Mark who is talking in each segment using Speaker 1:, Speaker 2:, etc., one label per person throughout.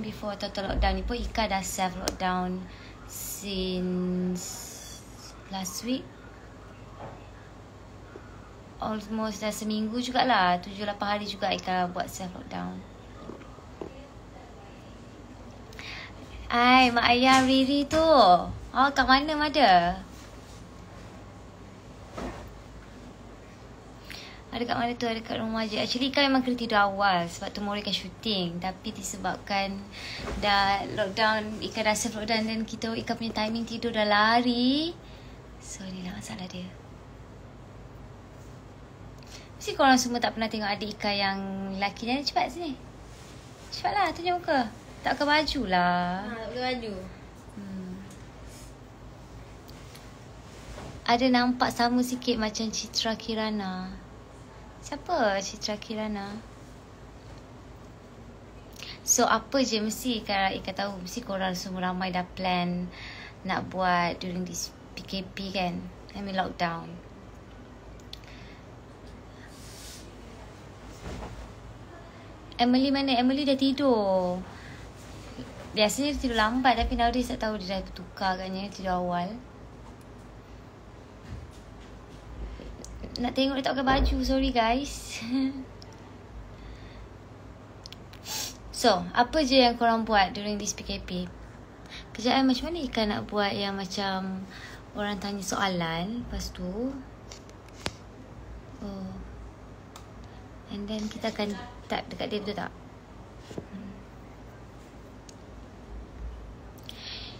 Speaker 1: before total lockdown. Ni pun Ika dah self lockdown since last week. Almost dah seminggu jugalah. 7-8 hari juga Ika buat self lockdown. Hai mak ayah Riri tu. Oh kat mana mada Ada kat mana tu? Ada kat rumah je. Actually Ika memang kena tidur awal Sebab tomorrow Ika shooting. Tapi disebabkan Dah lockdown Ika dah self lockdown Dan kita Ika punya timing tidur dah lari. So ni lah masalah dia. Mesti korang semua tak pernah tengok adik Ika yang lelaki ni? Cepat sini. Cepatlah tunjuk muka. Tak pakai baju lah.
Speaker 2: Ha, tak pakai baju.
Speaker 1: hmm. Ada nampak sama sikit macam Citra Kirana Siapa Citra Kirana? So apa je mesti Ika, Ika tahu Mesti korang semua ramai dah plan Nak buat during this PKP kan I mean lockdown Emily mana? Emily dah tidur Biasanya dia tidur lambat Tapi nowadays tak tahu dia dah bertukar katnya Tidur awal Nak tengok dia tak pakai baju Sorry guys. So Apa je yang korang buat During this PKP Kejap macam mana Ika nak buat Yang macam Orang tanya soalan Lepas tu? Oh. And then kita akan Tap dekat dia betul tak? Hmm.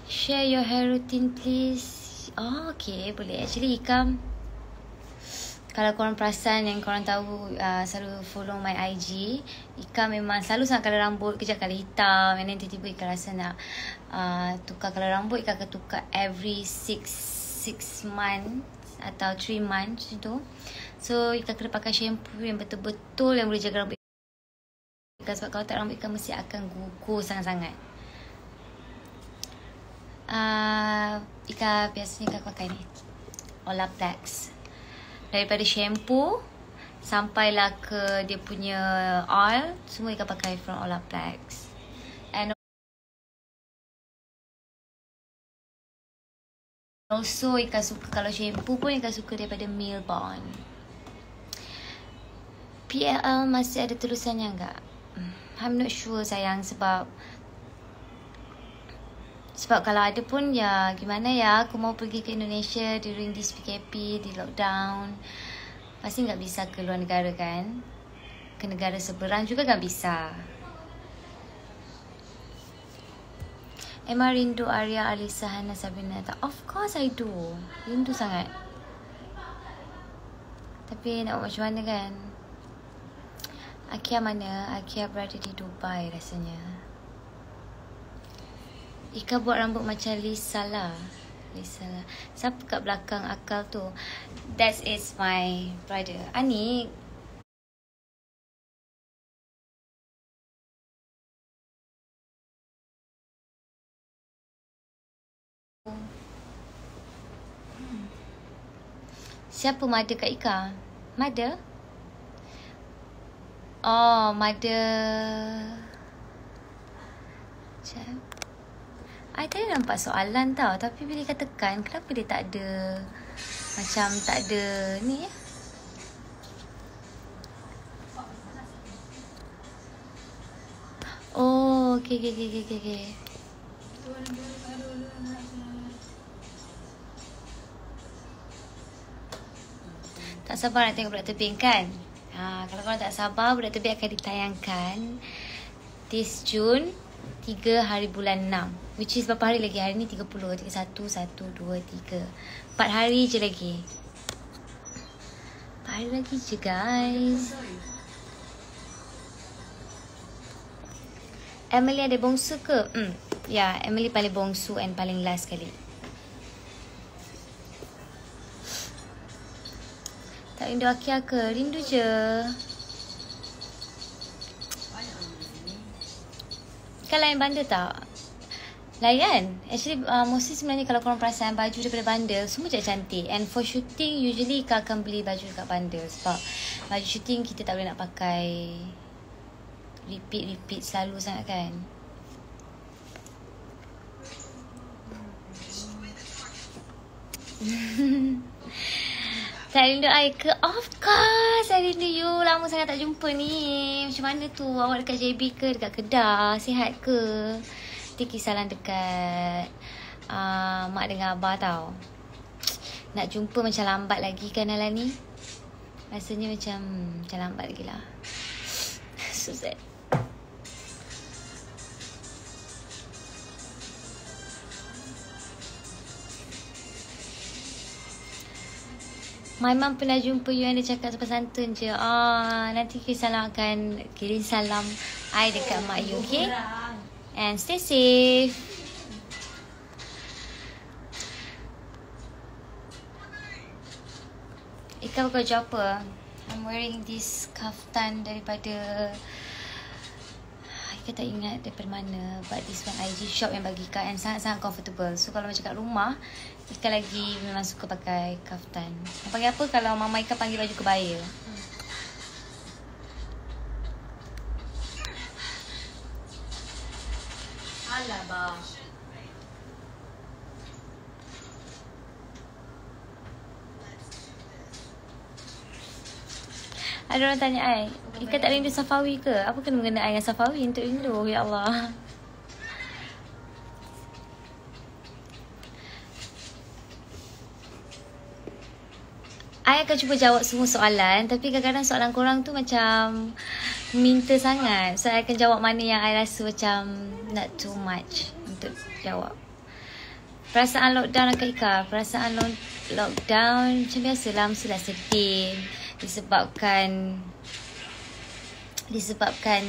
Speaker 1: Share your hair routine please. Oh okay boleh. Actually Ika kalau korang perasan yang korang tahu uh, selalu follow my IG Ika memang selalu sangat colour rambut Kejap colour hitam And then tiba-tiba Ika rasa nak uh, tukar colour rambut Ika akan tukar every 6 6 months Atau 3 months macam tu. So Ika kena pakai shampoo yang betul-betul Yang boleh jaga rambut Ika Sebab kalau tak rambut Ika mesti akan gugur sangat-sangat. Uh, Ika biasanya Ika pakai ni Olaplex daripada shampoo sampailah ke dia punya oil semua Ika pakai from Olaplex. And also Ika suka kalau shampoo pun Ika suka daripada Milbon PLL masih ada tulisannya enggak? I'm not sure sayang sebab sebab kalau ada pun ya gimana ya aku mau pergi ke Indonesia during this PKP di lockdown. Pasti nggak bisa ke luar negara kan? Ke negara seberang juga nggak bisa. Emma rindu Arya, Alisa, Hana, Sabrina tak? Of course I do. Rindu sangat. Tapi nak buat macam mana kan? Akia mana? Akia berada di Dubai rasanya. Ika buat rambut macam Lisa lah. Lisa lah. Siapa kat belakang akal tu? That is my brother. Ani. Siapa mother kat Ika? Mother? Oh, mother. Macam I tadi nampak soalan tau Tapi bila dia tekan Kenapa dia tak ada Macam tak ada Ni ya Oh Okay okay okay okay, okay. Tak sabar nak tengok budak tebing kan? Ha, Kalau korang tak sabar Budak tebing akan ditayangkan This June 3 hari bulan 6 Which is berapa hari lagi? Hari ni 30 31, 1, 2, 3 4 hari je lagi 4 hari lagi je guys Emily ada bongsu ke? Hmm. Ya, yeah, Emily paling bongsu and paling last sekali. Tak rindu Akia ke? Rindu je. Kan lain banda tak? Lain kan? Actually, uh, mostly sebenarnya kalau korang perasan baju daripada bundle, semua je cantik. And for shooting, usually kau akan beli baju dekat bundle. Sebab baju shooting kita tak boleh nak pakai repeat-repeat selalu sangat kan? Saya rindu I ke Of course Saya rindu you Lama sangat tak jumpa ni Macam mana tu Awak dekat JB ke Dekat kedah Sihat ke Sihat ke Nanti kisaran dekat uh, Mak dengan Abah tau Nak jumpa macam lambat lagi kan Alan ni Rasanya macam Macam lambat lagi lah So sad My mom pernah jumpa you and dia cakap sopan santun je. Ah, nanti kita salam akan kirim salam I dekat mak you, okay? And stay safe. Ika bukan job apa? I'm wearing this kaftan daripada Ika tak ingat daripada mana But this one IG shop yang bagi Ika And sangat-sangat comfortable So kalau macam kat rumah Ika lagi memang suka pakai kaftan. Panggil apa kalau mama Ika panggil baju kebaya? Ada orang tanya I, Ika tak rindu Safawi ke? Apa kena mengenai dengan Safawi untuk rindu? Ya Allah. I akan cuba jawab semua soalan Tapi kadang-kadang soalan korang tu macam Minta sangat So I akan jawab mana yang I rasa macam Not too much Untuk jawab Perasaan lockdown akan Ika Perasaan lo- lockdown Macam biasalah Mestilah sedih Disebabkan Disebabkan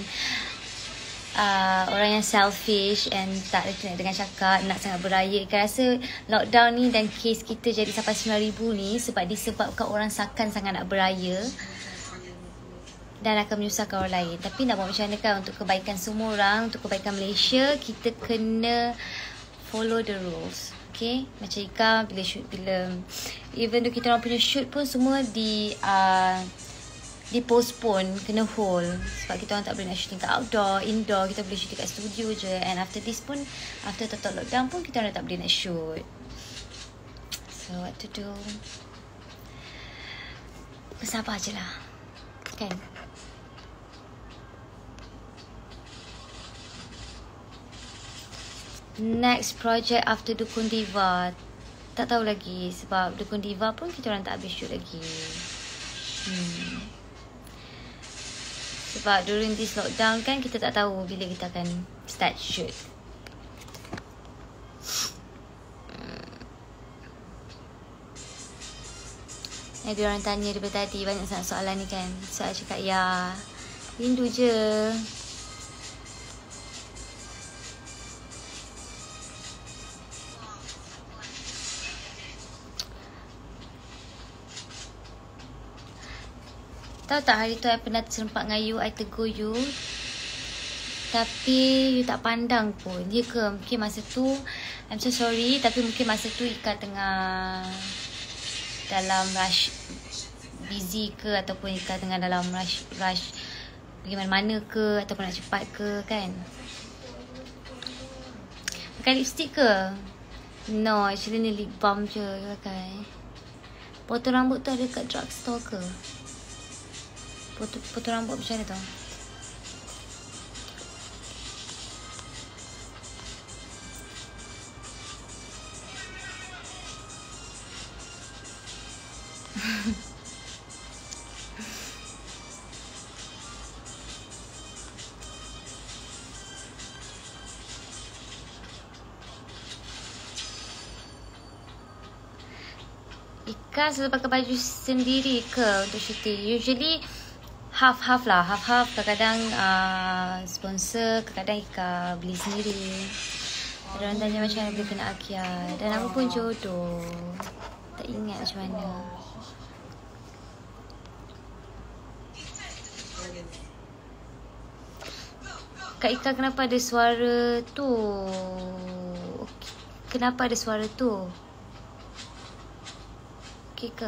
Speaker 1: uh, orang yang selfish and tak nak dengan cakap, nak sangat beraya. Ikan rasa lockdown ni dan kes kita jadi sampai 9,000 ni sebab disebabkan orang sakan sangat nak beraya dan akan menyusahkan orang lain. Tapi nak buat macam mana kan untuk kebaikan semua orang, untuk kebaikan Malaysia, kita kena follow the rules. Okay, macam Ika bila shoot bila even though kita orang punya shoot pun semua di uh, di postpone kena hold. Sebab kita orang tak boleh nak shooting kat outdoor indoor kita boleh shooting kat studio je. And after this pun after total lockdown pun kita orang tak boleh nak shoot. So what to do? Bersabar je lah. Kan next project after Dukun Diva tak tahu lagi sebab Dukun Diva pun kita orang tak habis shoot lagi hmm. Sebab during this lockdown kan kita tak tahu bila kita akan start shoot. Eh, dia orang tanya daripada tadi banyak sangat soalan ni kan. So, I cakap, ya, rindu je. Tahu tak hari tu I pernah terserempak dengan you I tegur you. Tapi you tak pandang pun. Ya ke? Mungkin masa tu I'm so sorry. Tapi mungkin masa tu Ika tengah Dalam rush Busy ke? Ataupun Ika tengah dalam rush Rush Pergi mana-mana ke? Ataupun nak cepat ke? Kan? Pakai lipstick ke? No actually ni lip balm je pakai Potong rambut tu ada kat drugstore ke Potong, potong rambut macam mana tau Ika selalu pakai baju sendiri ke untuk syuting? Usually half-half lah. Half-half kadang-kadang uh, sponsor, kadang-kadang Ika beli sendiri. Ada orang tanya macam mana boleh kena Akia. Dan aku pun jodoh. Tak ingat macam mana. Kak Ika kenapa ada suara tu? Kenapa ada suara tu? Okay ke?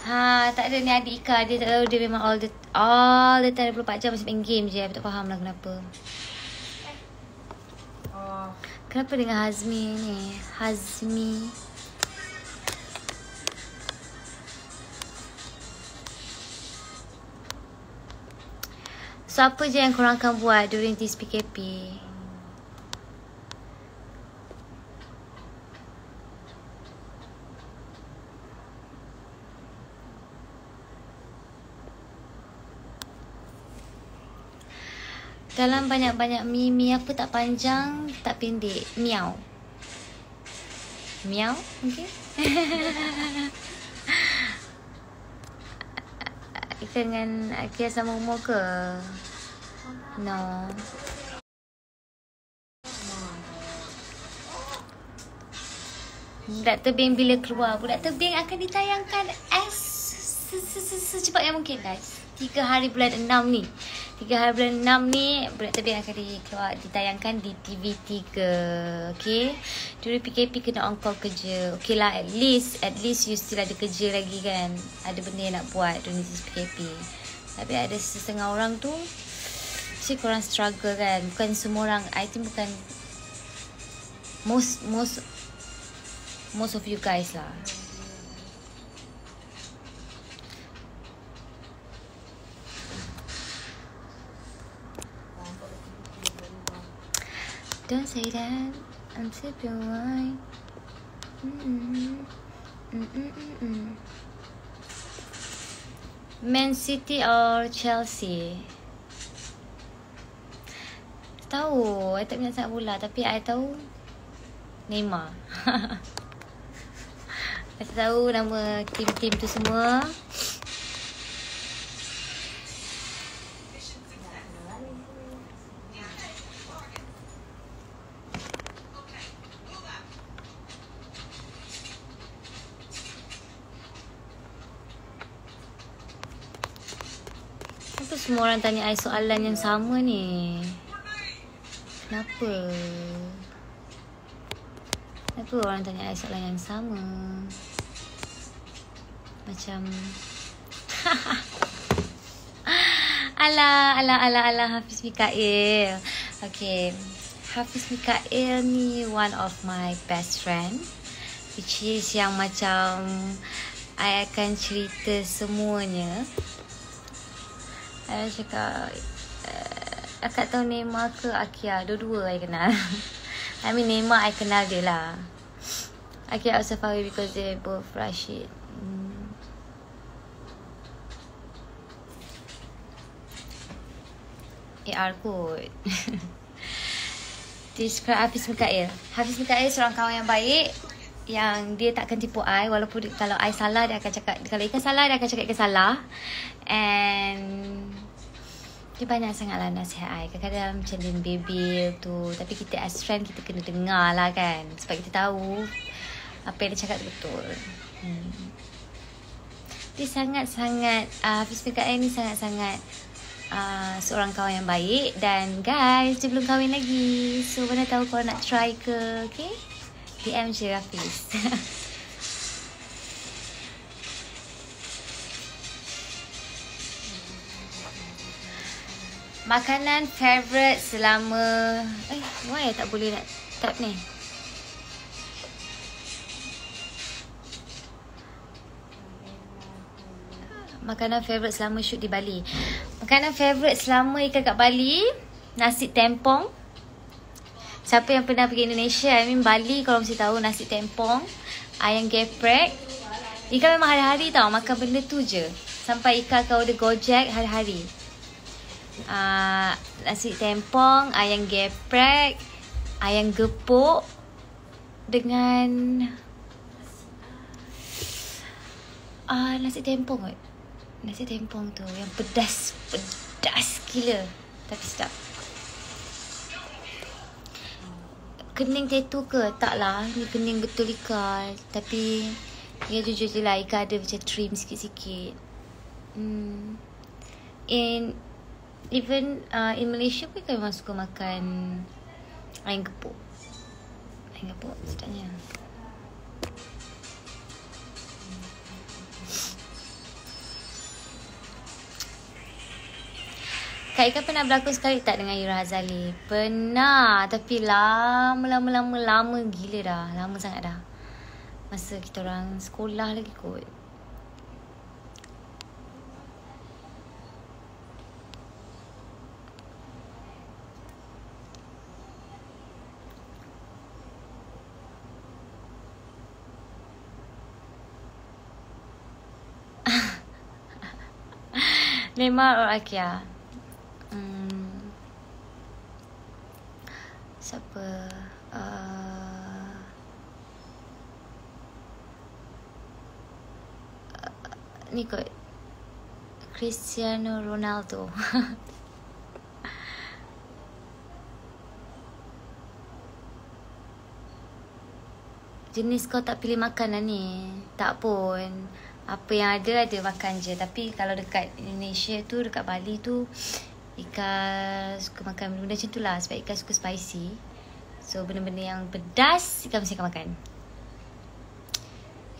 Speaker 1: Ha, tak ada ni adik Ika dia tak tahu dia memang all the all the time 24 jam masih main game je. Aku tak faham lah kenapa.
Speaker 2: Oh.
Speaker 1: Kenapa dengan Hazmi ni? Hazmi. So apa je yang korang akan buat during this PKP? Dalam banyak-banyak mi, mi apa tak panjang, tak pendek. Miau. Miau, mungkin? Kita dengan Akia sama umur ke? No. Budak tebing bila keluar Budak tebing akan ditayangkan as secepat yang mungkin guys Tiga hari bulan enam ni Tiga hari bulan enam ni Budak tebing akan dikeluar, ditayangkan di TV3 Okay Dulu PKP kena on call kerja. Okay lah at least At least you still ada kerja lagi kan? Ada benda yang nak buat During this PKP Tapi ada setengah orang tu Mesti korang struggle kan? Bukan semua orang I think bukan Most Most Most of you guys lah Don't say that I'm sipping wine. Mm-mm-mm. Man City or Chelsea Tahu I tak minat sangat bola Tapi I tahu Neymar I tahu nama Tim-tim tu semua semua orang tanya I soalan yang sama ni? Kenapa? Kenapa orang tanya I soalan yang sama? Macam Alah, alah, alah, alah Hafiz Mikael Okay Hafiz Mikael ni one of my best friend Which is yang macam I akan cerita semuanya saya cakap uh, Akak tahu Neymar ke? Akia Dua-dua saya kenal. I mean Neymar I kenal dia lah. Akia also follow because they both Rashid. Hmm. AR kot Describe Hafiz Mikael Hafiz Mikael seorang kawan yang baik yang dia takkan tipu I walaupun kalau I salah dia akan cakap kalau ikan salah dia akan cakap ikan salah. And dia banyak sangatlah nasihat I. Kadang-kadang macam dia baby tu. Tapi kita as friend kita kena dengar lah kan. Sebab kita tahu apa yang dia cakap tu betul. Hmm. dia sangat-sangat uh, Hafiz dekat I ni sangat-sangat Uh, seorang kawan yang baik. Dan guys dia belum kahwin lagi. So mana tahu kau nak try ke okay DM je Hafiz Makanan favourite selama Eh, why tak boleh nak tap ni? Makanan favourite selama shoot di Bali. Makanan favourite selama ikan kat Bali Nasi tempong. Siapa yang pernah pergi Indonesia? I mean Bali Kalau mesti tahu Nasi tempong Ayam geprek. Ikan memang hari-hari tau Makan benda tu je. Sampai ikan kau ada gojek Hari-hari uh, Nasi tempong Ayam geprek Ayam gepuk Dengan uh, Nasi tempong kot Nasi tempong tu Yang pedas Pedas gila Tapi sedap kening tattoo ke? Tak lah. Ni kening betul ikan. Tapi ya jujur je lah ikan ada macam trim sikit-sikit. Hmm. In even uh, in Malaysia pun ikan memang suka makan ayam gepuk. Ayam gepuk sedapnya. Kak Ika pernah berlakon sekali tak dengan Ira Hazali? Pernah. Tapi lama, lama, lama, lama gila dah. Lama sangat dah. Masa kita orang sekolah lagi kot. Neymar or Akia? Hmm. Siapa? Uh, ni kot Cristiano Ronaldo. Jenis kau tak pilih makan lah ni. Tak pun. Apa yang ada, ada makan je. Tapi kalau dekat Indonesia tu, dekat Bali tu, Ika suka makan benda-benda macam tu lah. Sebab Ika suka spicy. So, benda-benda yang pedas, Ika mesti akan makan.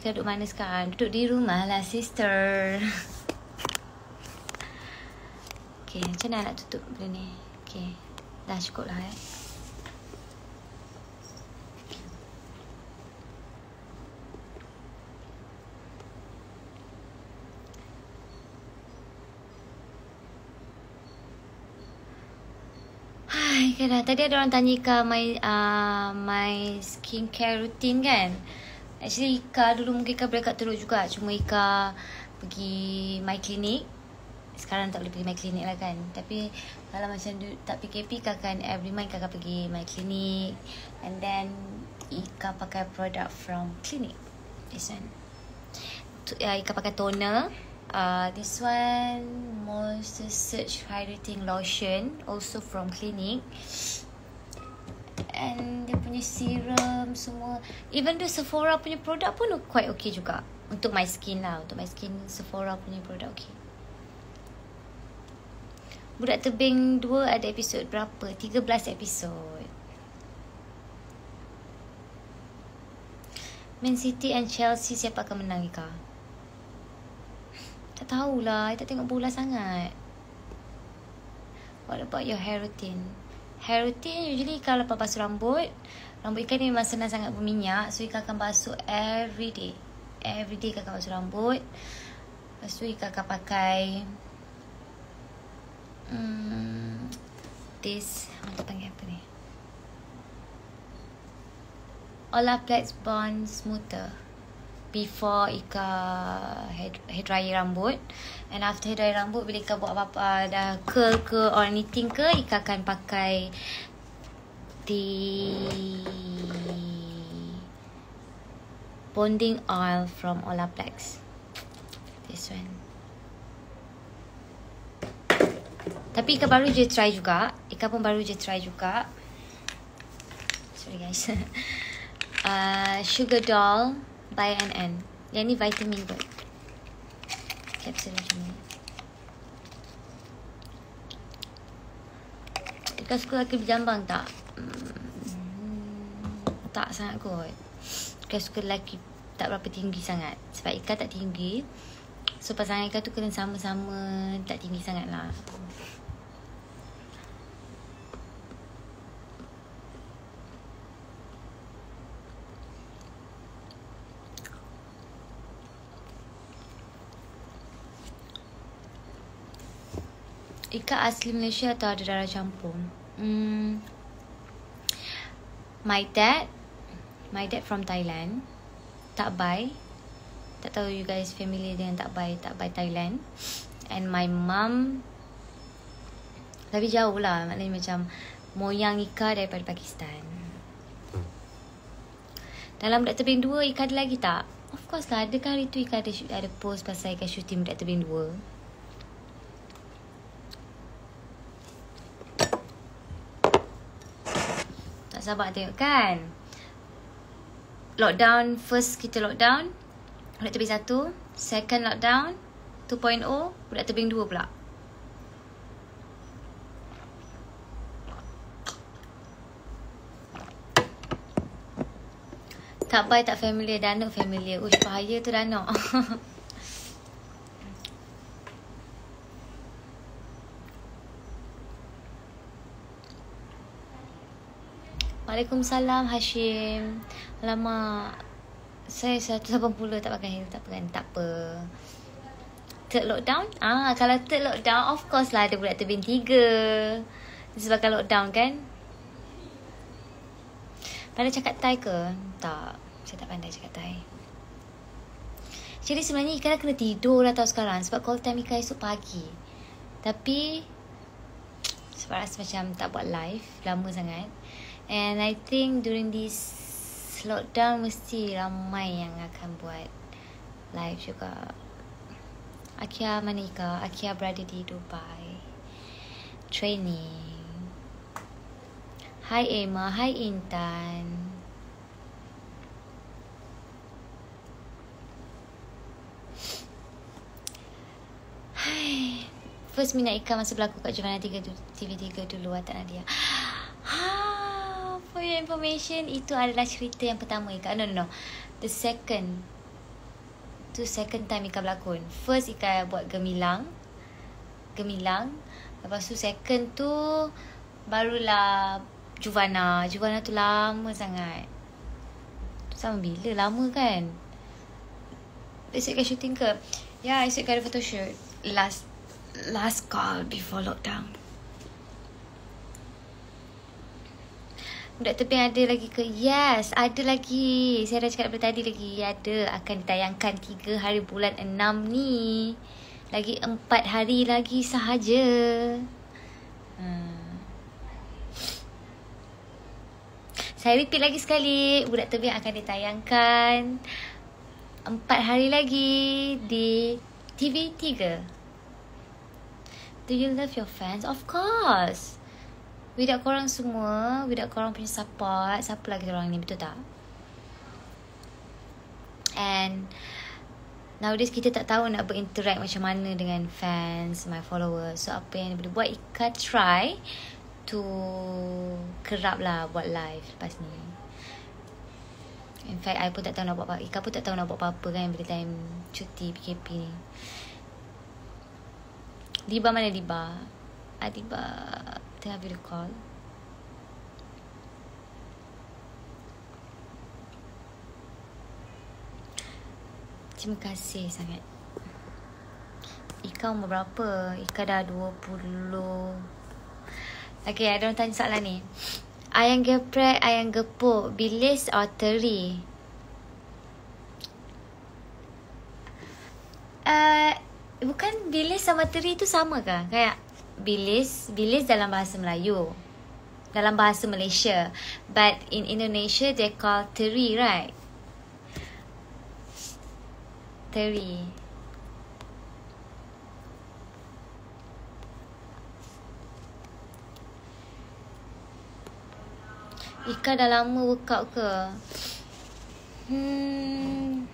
Speaker 1: Ika duduk mana sekarang? Duduk di rumah lah, sister. Okay, macam mana nak tutup benda ni? Okay, dah cukup lah eh. Hai, kan tadi ada orang tanya Ika my uh, my skincare routine kan. Actually Ika dulu mungkin Ika boleh kat teruk juga. Cuma Ika pergi my clinic. Sekarang tak boleh pergi my clinic lah kan. Tapi kalau macam du, tak PKP Ika akan every month Ika akan pergi my clinic. And then Ika pakai produk from clinic. This one. Uh, Ika pakai toner. Uh, this one Moisture Surge Hydrating Lotion Also from Clinique And dia punya serum semua. Even the Sephora punya produk pun quite okay juga. Untuk my skin lah Untuk my skin Sephora punya produk okay. Budak Tebing 2 ada episod berapa? 13 episod. Man City and Chelsea siapa akan menang Ika? Tak tahulah, I tak tengok bola sangat. What about your hair routine? Hair routine usually kalau lepas basuh rambut, rambut ikan ni memang senang sangat berminyak. So ikan akan basuh every day. Every day ikan akan basuh rambut. Lepas tu ikan akan pakai hmm, this, apa panggil apa ni? Olaplex Bond Smoother before Ika hair, dryer rambut. And after hair dryer rambut bila Ika buat apa-apa dah curl ke or anything ke Ika akan pakai the bonding oil from Olaplex. This one. Tapi Ika baru je try juga. Ika pun baru je try juga. Sorry guys. Uh, sugar doll by NN. Yang ni vitamin kot. Capsule macam ni. Kau suka lelaki berjambang tak? Hmm, tak sangat kot. Kau suka lelaki tak berapa tinggi sangat. Sebab ikan tak tinggi. So pasangan ikan tu kena sama-sama tak tinggi sangat lah. Ika asli Malaysia atau ada darah campur? Hmm. My dad, my dad from Thailand. Tak bay. Tak tahu you guys familiar dengan tak bay, tak bay Thailand. And my mum tapi jauh lah Maknanya macam Moyang Ika daripada Pakistan Dalam Budak Tebing 2 Ika ada lagi tak? Of course lah Adakah hari tu Ika ada, ada post Pasal Ika shooting Budak Tebing 2 Tak sabar tengok kan? Lockdown First kita lockdown Budak tebing satu. Second lockdown 2.0 Budak tebing dua pula. Tak baik tak familiar Danuk familiar. Ush bahaya tu Danuk Waalaikumsalam Hashim. Lama saya 180 tak pakai tak pakai tak apa. Third lockdown? Ah, kalau third lockdown of course lah ada budak terbin tiga. Sebab lockdown kan. Pandai cakap Thai ke? Tak. Saya tak pandai cakap Thai. Jadi sebenarnya Ika kena tidur lah tau sekarang. Sebab call time Ika esok pagi. Tapi sebab rasa macam tak buat live lama sangat. And I think during this lockdown mesti ramai yang akan buat live juga. Akia Manika, Akia berada di Dubai. Training. Hai Emma, hai Intan. First minat ikan masa berlaku kat Jovana 3 TV3 dulu Atak Nadia. Your information, itu adalah cerita yang pertama ikan. No, no, no. The second. Tu second time ikan berlakon. First ikan buat gemilang. Gemilang. Lepas tu second tu barulah Juvana. Juvana tu lama sangat. Sama bila? Lama kan? Esok kan shooting ke? Ya, esok kan ada photoshoot. Last last call before lockdown. Budak tepi ada lagi ke? Yes, ada lagi. Saya dah cakap daripada tadi lagi. Ada. Akan ditayangkan 3 hari bulan 6 ni. Lagi 4 hari lagi sahaja. Hmm. Saya repeat lagi sekali. Budak tepi akan ditayangkan 4 hari lagi di TV3. Do you love your fans? Of course. Without korang semua, without korang punya support, siapa lagi orang ni, betul tak? And nowadays kita tak tahu nak berinteract macam mana dengan fans, my followers. So apa yang boleh buat, Ika try to kerap lah buat live lepas ni. In fact, I pun tak tahu nak buat apa. Ika pun tak tahu nak buat apa-apa kan bila time cuti PKP ni. Diba mana Diba? Ah, Video call. Terima kasih sangat. Ika umur berapa? Ika dah 20. Okay, ada orang tanya soalan ni. Ayam geprek, ayam gepuk, bilis atau teri? Uh, Bukan bilis sama teri tu sama ke? Kayak bilis, bilis dalam bahasa Melayu. Dalam bahasa Malaysia. But in Indonesia, they call teri, right? Teri. Ika dah lama workout ke? Hmm...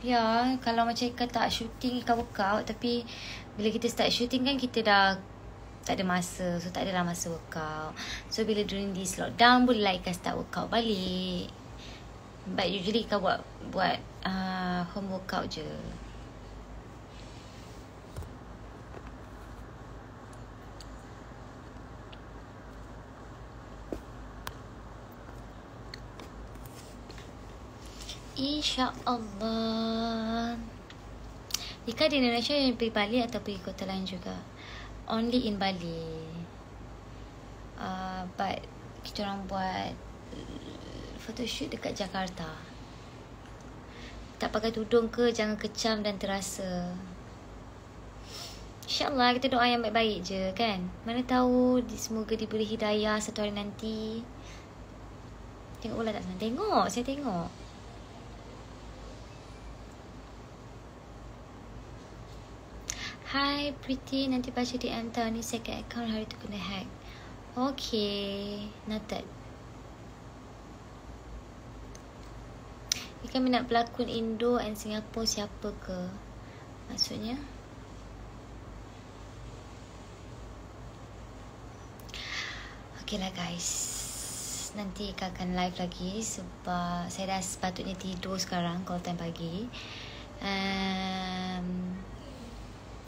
Speaker 1: Ya, kalau macam Ika tak shooting, Ika workout. Tapi bila kita start shooting kan kita dah tak ada masa. So tak adalah masa workout. So bila during this lockdown, bolehlah Ika start workout balik. But usually Ika buat buat uh, home workout je. InsyaAllah Ika di Indonesia yang pergi Bali atau pergi kota lain juga Only in Bali. Uh, But kita orang buat photoshoot dekat Jakarta. Tak pakai tudung ke jangan kecam dan terasa. InsyaAllah kita doa yang baik-baik je kan? Mana tahu semoga diberi hidayah satu hari nanti. Tengok bola tak sana Tengok saya tengok Hi Pretty. Nanti baca di enter Ni second account hari tu kena hack. Okay Noted. Ikan minat pelakon Indo and Singapore siapa ke? Maksudnya? Okay lah guys. Nanti Ika akan live lagi Sebab saya dah sepatutnya tidur sekarang Kalau time pagi. Um,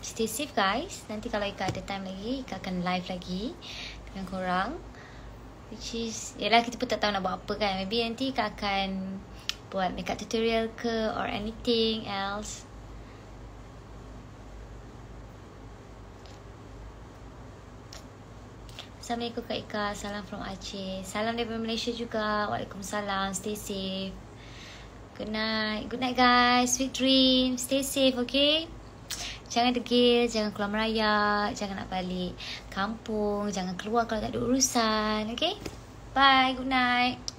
Speaker 1: Stay safe guys. Nanti kalau Ika ada time lagi Ika akan live lagi Dengan korang. Which is Yelah kita pun tak tahu nak buat apa kan. Maybe nanti Ika akan Buat makeup tutorial ke Or anything else. Assalamualaikum Kak Ika. Salam from Aceh. Salam daripada Malaysia juga. Waalaikumsalam. Stay safe. Good night. Good night guys. Sweet dreams. Stay safe okay Jangan degil, jangan keluar merayak, jangan nak balik kampung, jangan keluar kalau tak ada urusan. Okay? Bye, good night.